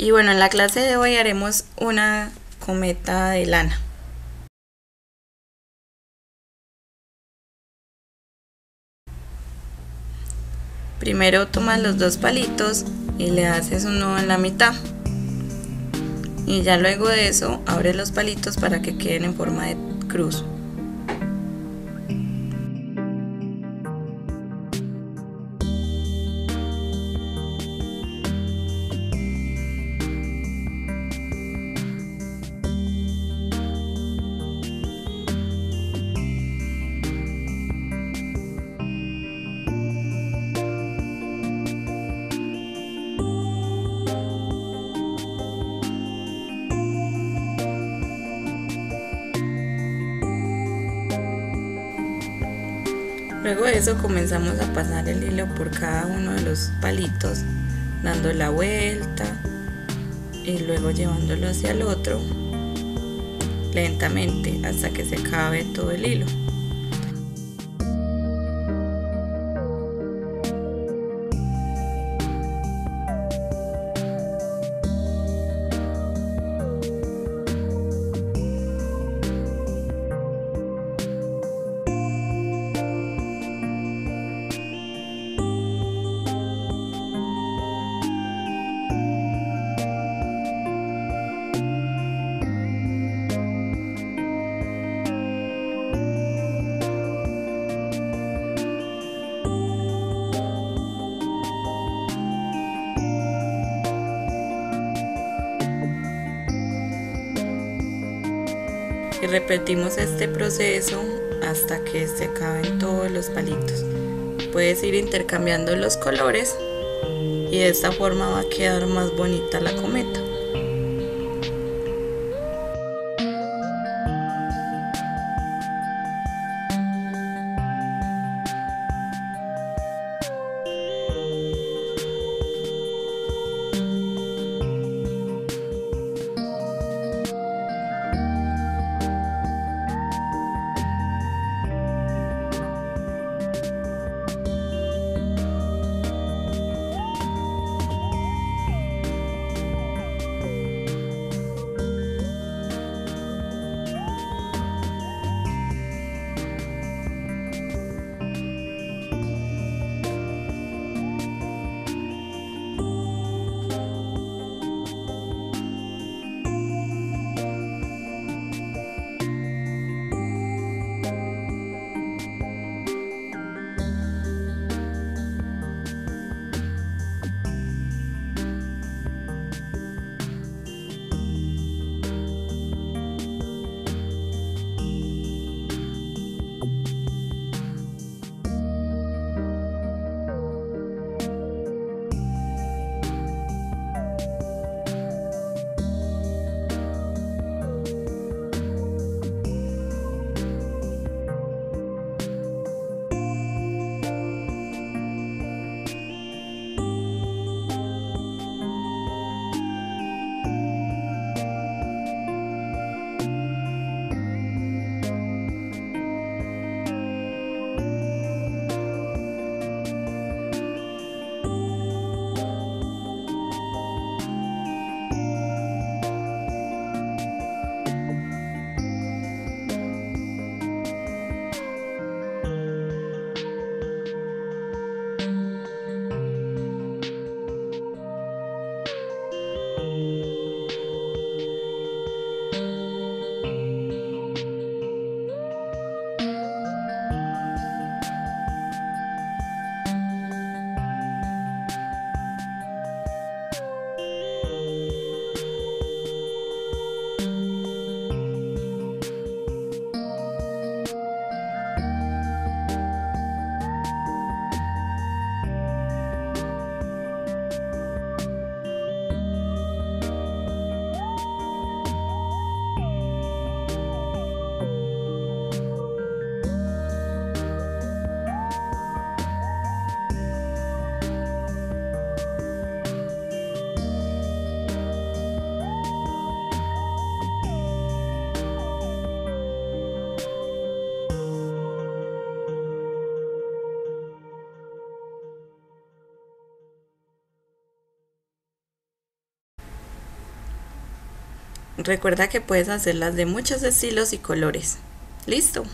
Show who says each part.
Speaker 1: Y bueno, en la clase de hoy haremos una cometa de lana. Primero tomas los dos palitos y le haces un nudo en la mitad. Y ya luego de eso abres los palitos para que queden en forma de cruz. Luego de eso comenzamos a pasar el hilo por cada uno de los palitos, dando la vuelta y luego llevándolo hacia el otro lentamente hasta que se acabe todo el hilo. Y repetimos este proceso hasta que se acaben todos los palitos. Puedes ir intercambiando los colores y de esta forma va a quedar más bonita la cometa. Recuerda que puedes hacerlas de muchos estilos y colores. Listo.